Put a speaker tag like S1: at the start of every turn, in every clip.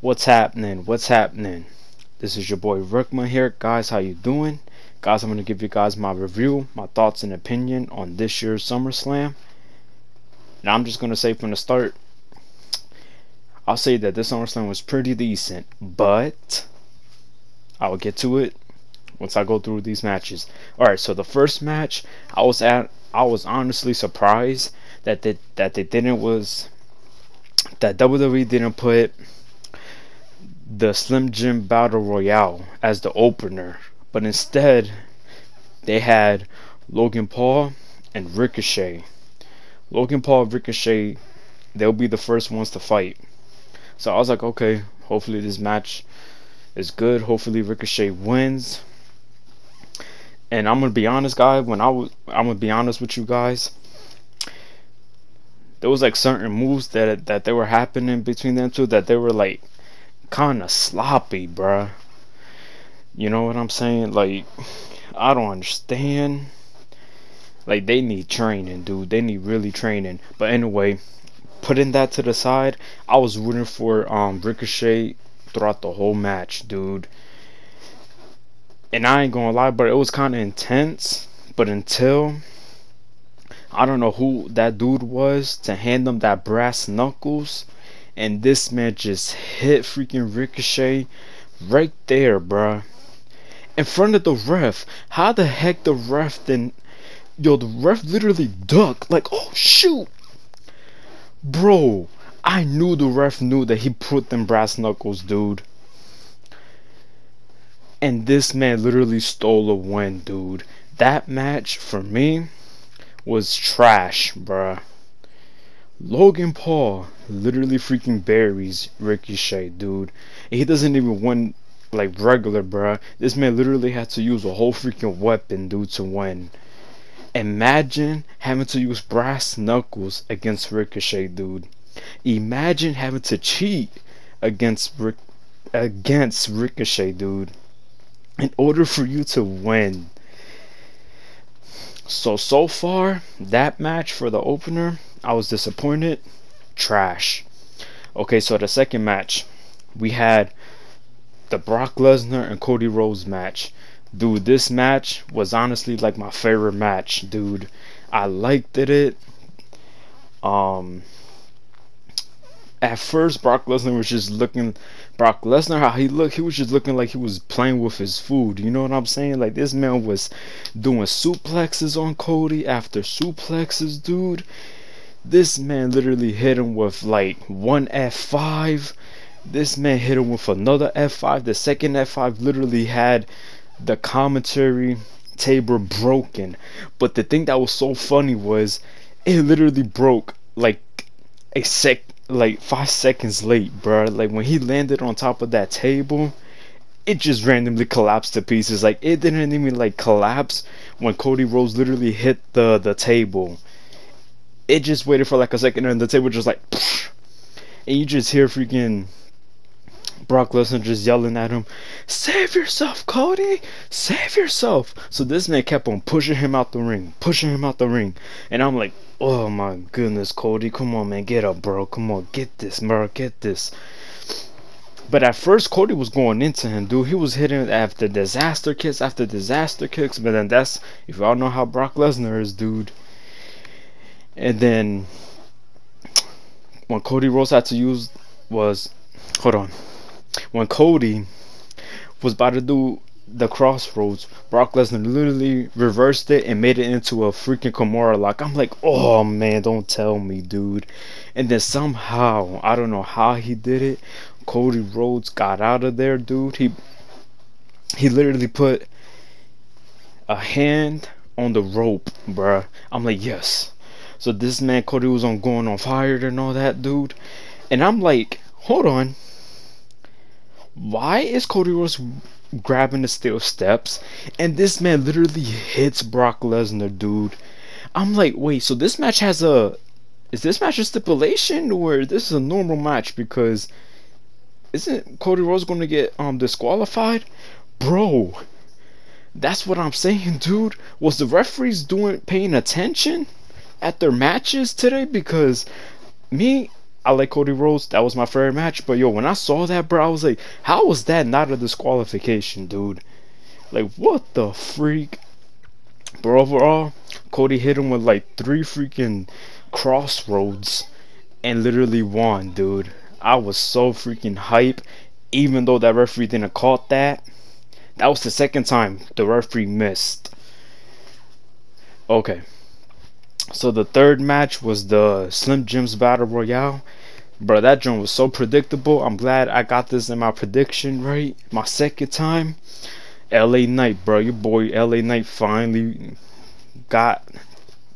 S1: What's happening? What's happening? This is your boy Rickman here. Guys, how you doing? Guys, I'm to give you guys my review, my thoughts and opinion on this year's SummerSlam. And I'm just to say from the start, I'll say that this SummerSlam was pretty decent, but I will get to it once I go through these matches. Alright, so the first match, I was at I was honestly surprised that they that they didn't was that WWE didn't put the Slim Jim Battle Royale as the opener, but instead they had Logan Paul and Ricochet. Logan Paul Ricochet, they'll be the first ones to fight. So I was like, okay, hopefully this match is good. Hopefully Ricochet wins. And I'm gonna be honest, guys. When I was, I'm gonna be honest with you guys. There was like certain moves that that they were happening between them two that they were like kind of sloppy, bruh. You know what I'm saying? Like, I don't understand. Like, they need training, dude. They need really training. But anyway, putting that to the side, I was rooting for um Ricochet throughout the whole match, dude. And I ain't gonna lie, but it was kind of intense. But until I don't know who that dude was to hand them that brass knuckles and this man just hit freaking Ricochet right there, bruh. In front of the ref. How the heck the ref then... Yo, the ref literally ducked. Like, oh, shoot. Bro, I knew the ref knew that he put them brass knuckles, dude. And this man literally stole a win, dude. That match, for me, was trash, bruh. Logan Paul literally freaking buries Ricochet, dude. And he doesn't even win like regular, bruh. This man literally had to use a whole freaking weapon, dude, to win. Imagine having to use brass knuckles against Ricochet, dude. Imagine having to cheat against Rick against Ricochet, dude. In order for you to win. So so far, that match for the opener I was disappointed. Trash. Okay, so the second match, we had the Brock Lesnar and Cody Rhodes match. Dude, this match was honestly like my favorite match, dude. I liked it. Um, at first, Brock Lesnar was just looking. Brock Lesnar, how he looked, he was just looking like he was playing with his food. You know what I'm saying? Like this man was doing suplexes on Cody after suplexes, dude. This man literally hit him with like one F5. This man hit him with another F5. The second F5 literally had the commentary table broken. But the thing that was so funny was it literally broke like a sec like five seconds late, bro. Like when he landed on top of that table, it just randomly collapsed to pieces. Like it didn't even like collapse when Cody Rhodes literally hit the the table it just waited for like a second and the table just like and you just hear freaking Brock Lesnar just yelling at him, Save yourself, Cody! Save yourself! So this man kept on pushing him out the ring, pushing him out the ring. And I'm like, Oh my goodness, Cody, come on, man, get up, bro. Come on, get this, bro, get this. But at first, Cody was going into him, dude. He was hitting after disaster kicks after disaster kicks. But then that's, if y'all know how Brock Lesnar is, dude and then when Cody Rhodes had to use was hold on when Cody was about to do the Cross Rhodes, Brock Lesnar literally reversed it and made it into a freaking Kimura lock. I'm like, oh man, don't tell me, dude. And then somehow, I don't know how he did it. Cody Rhodes got out of there, dude. He he literally put a hand on the rope, bruh. I'm like, yes. So this man Cody was on going on fire and all that, dude. And I'm like, hold on. Why is Cody Rhodes grabbing the steel steps and this man literally hits Brock Lesnar, dude? I'm like, wait, so this match has a is this match a stipulation or this is a normal match because isn't Cody Rhodes going to get um disqualified? Bro, that's what I'm saying, dude. Was the referees doing paying attention? At their matches today because me I like Cody Rhodes. That was my favorite match. But yo, when I saw that, bro, I was like, how was that not a disqualification, dude? Like, what the freak? But overall, Cody hit him with like three freaking Cross Rhodes and literally won, dude. I was so freaking hype, even though that referee didn't caught that. That was the second time the referee missed. Okay. So the third match was the Slim Jim's Battle Royale. Bro, that joint was so predictable. I'm glad I got this in my prediction right. My second time. LA Knight, bro. Your boy LA Knight finally got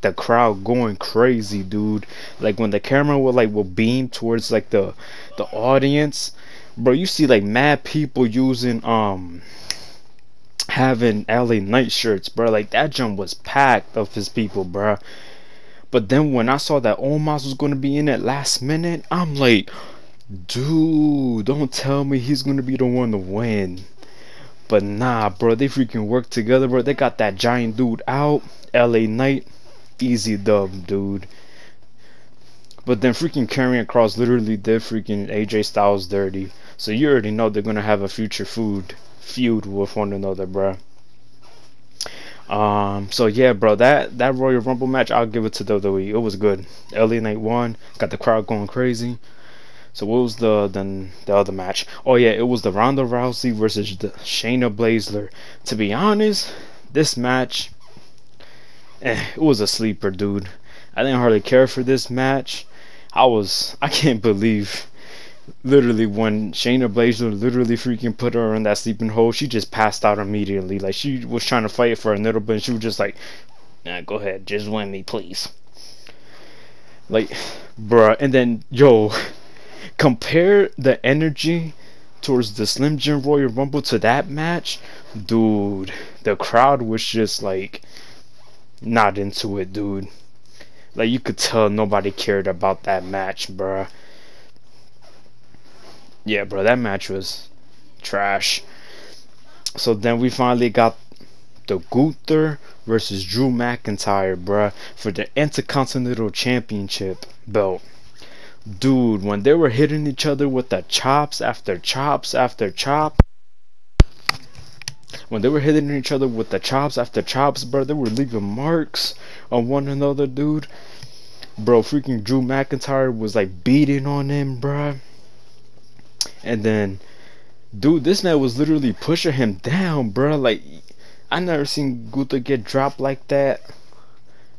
S1: the crowd going crazy, dude. Like when the camera will like will beam towards like the the audience, bro. You see like mad people using um having LA Knight shirts, bro. Like that jump was packed of his people, bro. But then when I saw that Omos was gonna be in it last minute, I'm like, dude, don't tell me he's gonna be the one to win. But nah, bro, they freaking work together, bro. They got that giant dude out, LA Knight easy dub, dude. But then freaking Karrion Kross literally did freaking AJ Styles dirty. So you already know they're gonna have a future food feud with one another, bro. Um, so yeah, bro, that that Royal Rumble match, I'll give it to WWE. It was good. LA Knight won, got the crowd going crazy. So what was the then the other match? Oh yeah, it was the Ronda Rousey versus the Shayna Baszler. To be honest, this match eh, it was a sleeper, dude. I didn't hardly care for this match. I was, I can't believe, literally when Shayna Baszler literally freaking put her in that sleeping hole, she just passed out immediately. Like she was trying to fight for a little bit, and she was just like, "Nah, go ahead, just win me, please." Like, bruh, and then yo, compare the energy towards the Slim Jim Royal Rumble to that match, dude. The crowd was just like not into it, dude. Like you could tell nobody cared about that match, bruh. Yeah, bro, that match was trash. So then we finally got the Gunther versus Drew McIntyre, bruh, for the Intercontinental Championship belt. Dude, when they were hitting each other with the chops after chops after chop, when they were hitting each other with the chops after chops, bro, they were leaving marks on one another, dude. Bro, freaking Drew McIntyre was like beating on him, bro. And then, dude, this man was literally pushing him down, bro. Like, I never seen Gunther get dropped like that.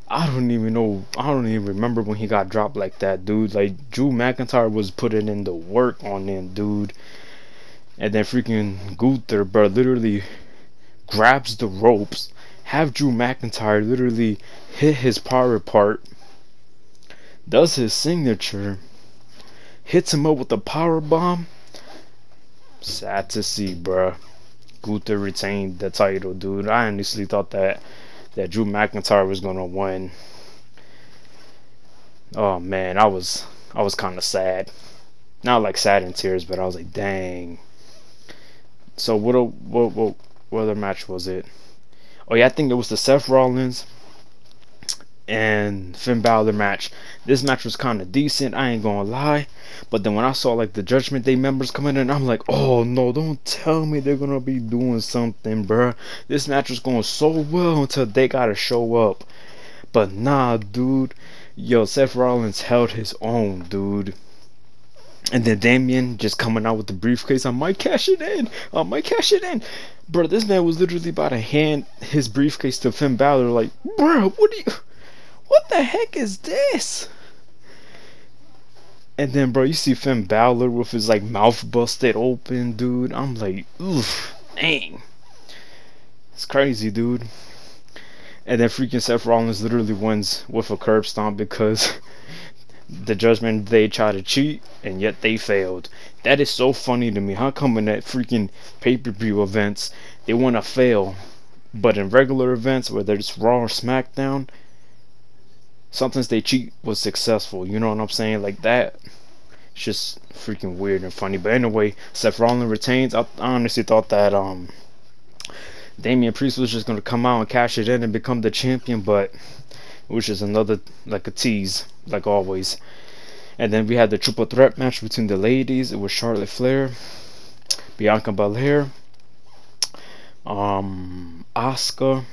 S1: I don't even know. I don't even remember when he got dropped like that, dude. Like Drew McIntyre was putting in the work on him, dude. And then freaking Gunther, bro, literally grabs the ropes, have Drew McIntyre literally hit his power part, does his signature, hits him up with a power bomb. Sad to see, bruh. Gunther retained the title, dude. I honestly thought that that Drew McIntyre was gonna win. Oh man, I was I was kind of sad. Not like sad in tears, but I was like, dang. So what a what what what other match was it? Oh yeah, I think it was the Seth Rollins and Finn Balor match. This match was kind of decent, I ain't gonna lie. But then when I saw like the Judgment Day members coming in, I'm like, oh no, don't tell me they're gonna be doing something, bruh. This match was going so well until they gotta show up. But nah, dude. Yo, Seth Rollins held his own, dude. And then Damian just coming out with the briefcase. I might cash it in. I might cash it in. Bro, this man was literally about to hand his briefcase to Finn Balor. Like, bro, what do you. What the heck is this? And then, bro, you see Finn Balor with his like mouth busted open, dude. I'm like, oof, dang. It's crazy, dude. And then freaking Seth Rollins literally wins with a curb stomp because the Judgment Day try to cheat and yet they failed. That is so funny to me. How come in that freaking pay per view events they want to fail, but in regular events whether it's Raw or SmackDown, sometimes they cheat was successful. You know what I'm saying? Like that. It's just freaking weird and funny. But anyway, Seth Rollins retains. I, I honestly thought that um Damian Priest was just gonna come out and cash it in and become the champion, but which is another like a tease, like always. And then we had the triple threat match between the ladies. It was Charlotte Flair, Bianca Belair, um, Asuka.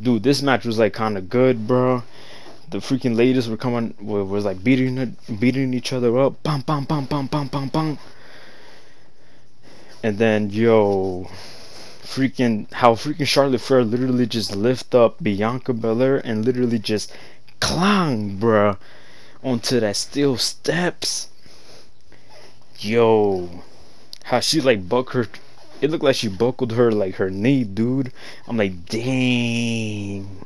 S1: Dude, this match was like kind of good, bro. The freaking ladies were coming, were, was like beating beating each other up. Bum bum bum bum bum bum bum. And then yo, freaking how freaking Charlotte Flair literally just lift up Bianca Belair and literally just clang, bruh, onto that steel steps. Yo, how she like buck her. It looked like she buckled her like her knee, dude. I'm like, dang.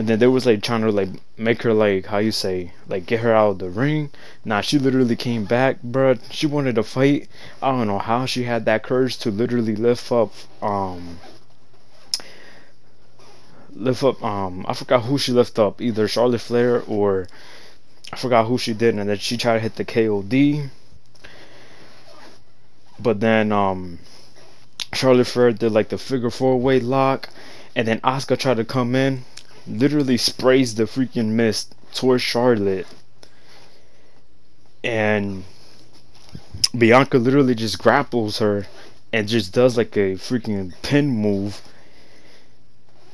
S1: And then they was like trying to like make her like how you say like get her out of the ring. Nah, she literally came back, bruh. She wanted to fight. I don't know how she had that courage to literally lift up um lift up um I forgot who she lift up, either Charlotte Flair or I forgot who she did, and then she tried to hit the KOD. But then um Charlotte Flair did like the figure four way lock, and then Asuka tried to come in, literally sprays the freaking mist towards Charlotte. And Bianca literally just grapples her and just does like a freaking pin move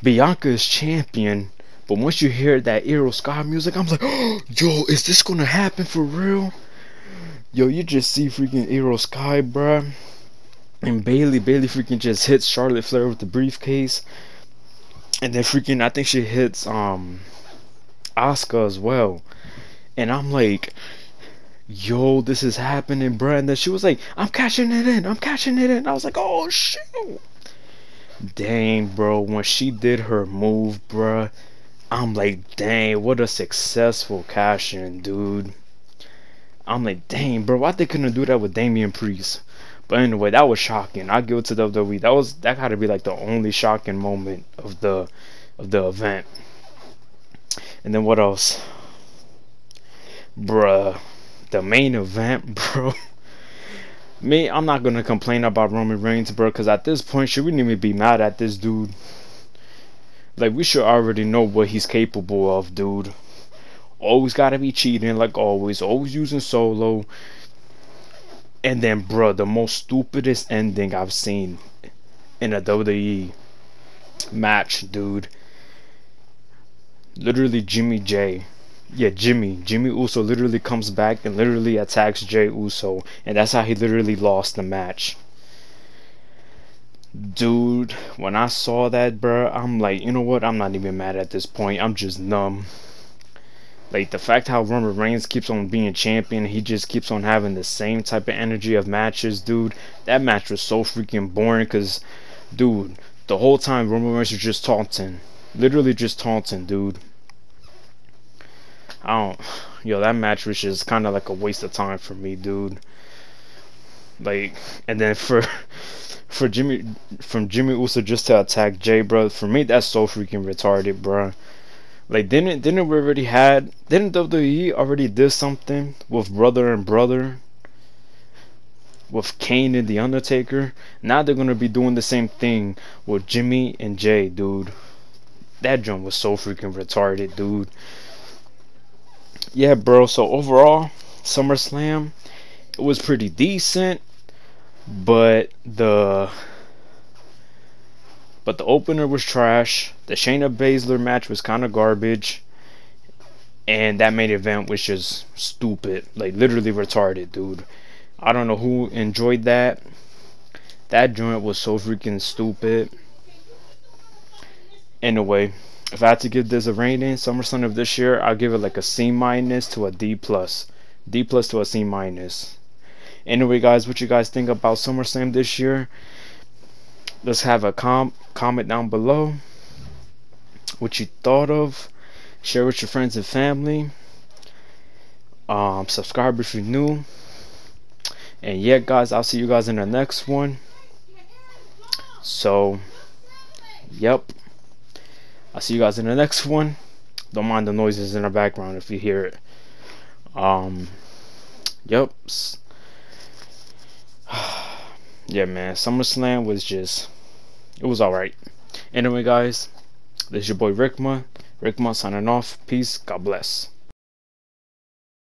S1: Bianca is champion. But once you hear that Iyo Sky music, I'm like, oh, yo, is this gonna happen for real? Yo, you just see freaking Iyo Sky, bruh. And Bayley, Bayley freaking just hits Charlotte Flair with the briefcase. And then freaking, I think she hits um Asuka as well. And I'm like, yo, this is happening, then she was like, I'm catching it in, I'm catching it in. I was like, oh, shoot. Dang, bro, when she did her move, bruh, I'm like, dang, what a successful cash in, dude. I'm like, dang, bro, why they couldn't do that with Damian Priest? But anyway, that was shocking. I give it to the WWE. That was that had to be like the only shocking moment of the of the event. And then what else? Bruh. The main event, bro me, I'm not gonna complain about Roman Reigns, bro, because at this point, should we even be mad at this dude? Like, we should already know what he's capable of, dude. Always gotta be cheating, like always. Always using solo. And then, bro, the most stupidest ending I've seen in a WWE match, dude. Literally, Jimmy J yeah, Jimmy. Jimmy Uso literally comes back and literally attacks Jey Uso, and that's how he literally lost the match. Dude, when I saw that, bro, I'm like, you know what? I'm not even mad at this point. I'm just numb. Like the fact how Roman Reigns keeps on being champion, he just keeps on having the same type of energy of matches, dude. That match was so freaking boring because, dude, the whole time Roman Reigns was just taunting, literally just taunting, dude. I don't, yo, that match was just kind of like a waste of time for me, dude. Like, and then for for Jimmy from Jimmy Uso just to attack Jey, bro. For me, that's so freaking retarded, bro. Like, didn't didn't we already had didn't WWE already did something with brother and brother with Kane and the Undertaker? Now they're gonna be doing the same thing with Jimmy and Jey, dude. That jump was so freaking retarded, dude yeah, bro. So overall, SummerSlam, it was pretty decent, but the but the opener was trash. The Shayna Baszler match was kind of garbage, and that main event was just stupid, like literally retarded, dude. I don't know who enjoyed that. That joint was so freaking stupid. Anyway, if I had to give this a rating, SummerSlam of this year, I'll give it like a C minus to a D plus. D plus to a C minus. Anyway, guys, what you guys think about SummerSlam this year? Let's have a com comment down below. What you thought of. Share with your friends and family. Um, subscribe if you're new. And yeah, guys, I'll see you guys in the next one. So, yep. I'll see you guys in the next one. Don't mind the noises in the background if you hear it. Um, yep. yeah, man. SummerSlam was just, it was alright. Anyway, guys, this is your boy Rickma. Rickma signing off. Peace. God bless.